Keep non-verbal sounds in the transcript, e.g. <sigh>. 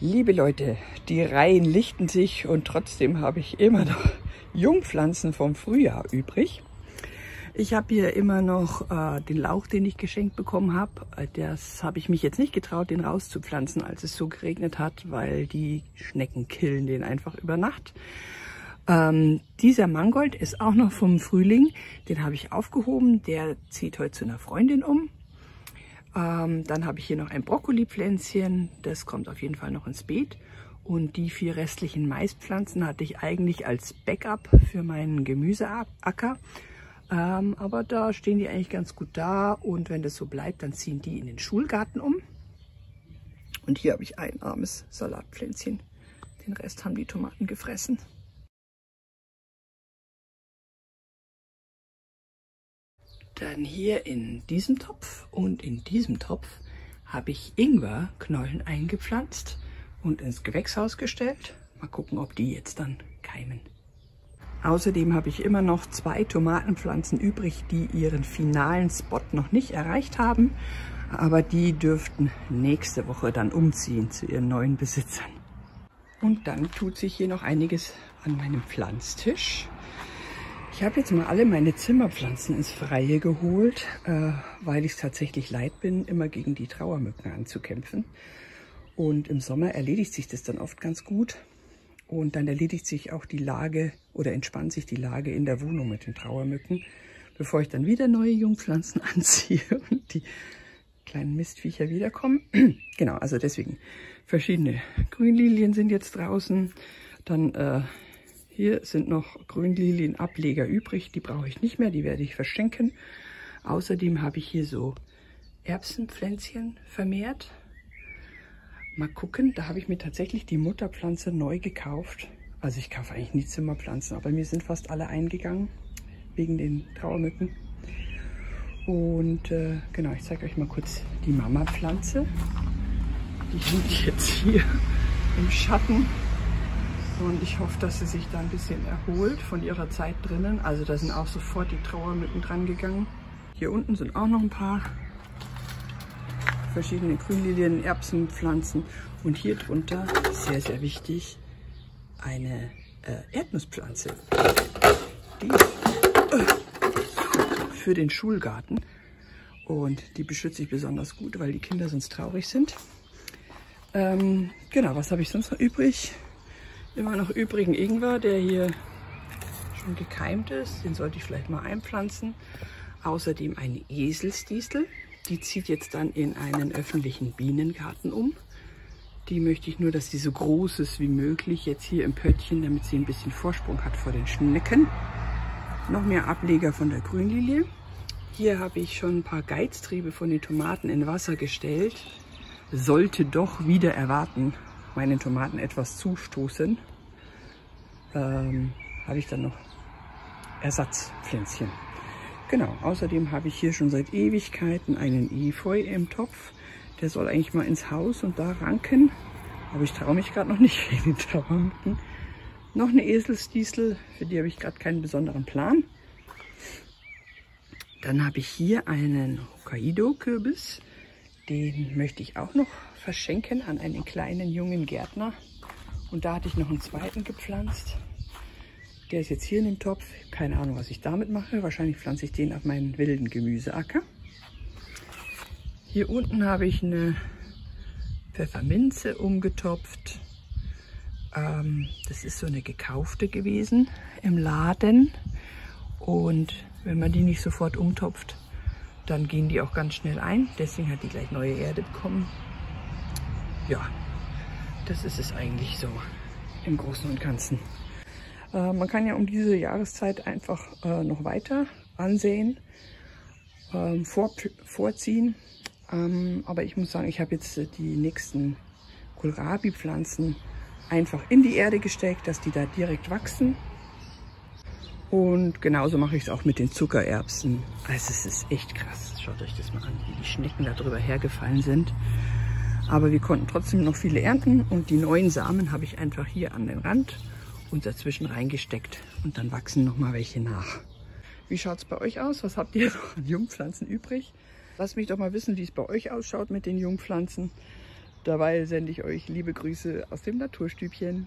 Liebe Leute, die Reihen lichten sich und trotzdem habe ich immer noch <laughs> Jungpflanzen vom Frühjahr übrig. Ich habe hier immer noch äh, den Lauch, den ich geschenkt bekommen habe. Das habe ich mich jetzt nicht getraut, den rauszupflanzen, als es so geregnet hat, weil die Schnecken killen den einfach über Nacht. Ähm, dieser Mangold ist auch noch vom Frühling. Den habe ich aufgehoben. Der zieht heute zu einer Freundin um. Ähm, dann habe ich hier noch ein Brokkolipflänzchen, das kommt auf jeden Fall noch ins Beet. Und die vier restlichen Maispflanzen hatte ich eigentlich als Backup für meinen Gemüseacker. Ähm, aber da stehen die eigentlich ganz gut da und wenn das so bleibt, dann ziehen die in den Schulgarten um. Und hier habe ich ein armes Salatpflänzchen. Den Rest haben die Tomaten gefressen. Dann hier in diesem Topf und in diesem Topf habe ich Ingwerknollen eingepflanzt und ins Gewächshaus gestellt. Mal gucken, ob die jetzt dann keimen. Außerdem habe ich immer noch zwei Tomatenpflanzen übrig, die ihren finalen Spot noch nicht erreicht haben. Aber die dürften nächste Woche dann umziehen zu ihren neuen Besitzern. Und dann tut sich hier noch einiges an meinem Pflanztisch. Ich habe jetzt mal alle meine Zimmerpflanzen ins Freie geholt, äh, weil ich es tatsächlich leid bin, immer gegen die Trauermücken anzukämpfen. Und im Sommer erledigt sich das dann oft ganz gut. Und dann erledigt sich auch die Lage oder entspannt sich die Lage in der Wohnung mit den Trauermücken, bevor ich dann wieder neue Jungpflanzen <laughs> anziehe und die kleinen Mistviecher wiederkommen. <clears throat> genau, also deswegen verschiedene Grünlilien sind jetzt draußen. Dann äh, hier sind noch Grünlilienableger übrig, die brauche ich nicht mehr, die werde ich verschenken. Außerdem habe ich hier so Erbsenpflänzchen vermehrt. Mal gucken, da habe ich mir tatsächlich die Mutterpflanze neu gekauft. Also ich kaufe eigentlich nie Zimmerpflanzen, aber mir sind fast alle eingegangen wegen den Trauermücken. Und äh, genau, ich zeige euch mal kurz die Mama-Pflanze. Die hängt jetzt hier im Schatten und ich hoffe, dass sie sich da ein bisschen erholt von ihrer Zeit drinnen. Also da sind auch sofort die Trauermücken dran gegangen. Hier unten sind auch noch ein paar verschiedene Grünlilien, Erbsenpflanzen. Und hier drunter, sehr, sehr wichtig, eine äh, Erdnusspflanze. Die äh, für den Schulgarten. Und die beschütze ich besonders gut, weil die Kinder sonst traurig sind. Ähm, genau, was habe ich sonst noch übrig? Immer noch übrigen Ingwer, der hier schon gekeimt ist. Den sollte ich vielleicht mal einpflanzen. Außerdem eine Eselsdistel. Die zieht jetzt dann in einen öffentlichen Bienengarten um. Die möchte ich nur, dass sie so groß ist wie möglich jetzt hier im Pöttchen, damit sie ein bisschen Vorsprung hat vor den Schnecken. Noch mehr Ableger von der Grünlilie. Hier habe ich schon ein paar Geiztriebe von den Tomaten in Wasser gestellt. Sollte doch wieder erwarten, meinen Tomaten etwas zustoßen, ähm, habe ich dann noch Ersatzpflänzchen. Genau, außerdem habe ich hier schon seit Ewigkeiten einen Efeu im Topf. Der soll eigentlich mal ins Haus und da ranken. Aber ich traue mich gerade noch nicht wegen <laughs> den Trauermücken. Noch eine Eselsdiesel, für die habe ich gerade keinen besonderen Plan. Dann habe ich hier einen Hokkaido-Kürbis. Den möchte ich auch noch verschenken an einen kleinen jungen Gärtner. Und da hatte ich noch einen zweiten gepflanzt. Der ist jetzt hier in dem Topf. Keine Ahnung, was ich damit mache. Wahrscheinlich pflanze ich den auf meinen wilden Gemüseacker. Hier unten habe ich eine Pfefferminze umgetopft. Ähm, das ist so eine gekaufte gewesen im Laden. Und wenn man die nicht sofort umtopft, dann gehen die auch ganz schnell ein. Deswegen hat die gleich neue Erde bekommen ja, das ist es eigentlich so im Großen und Ganzen. Äh, man kann ja um diese Jahreszeit einfach äh, noch weiter ansehen, ähm, vor, vorziehen. Ähm, aber ich muss sagen, ich habe jetzt die nächsten Kohlrabi-Pflanzen einfach in die Erde gesteckt, dass die da direkt wachsen. Und genauso mache ich es auch mit den Zuckererbsen. Also es ist echt krass. Schaut euch das mal an, wie die Schnecken da drüber hergefallen sind. Aber wir konnten trotzdem noch viele ernten und die neuen Samen habe ich einfach hier an den Rand und dazwischen reingesteckt und dann wachsen noch mal welche nach. Wie schaut es bei euch aus? Was habt ihr noch an Jungpflanzen übrig? Lasst mich doch mal wissen, wie es bei euch ausschaut mit den Jungpflanzen. Dabei sende ich euch liebe Grüße aus dem Naturstübchen.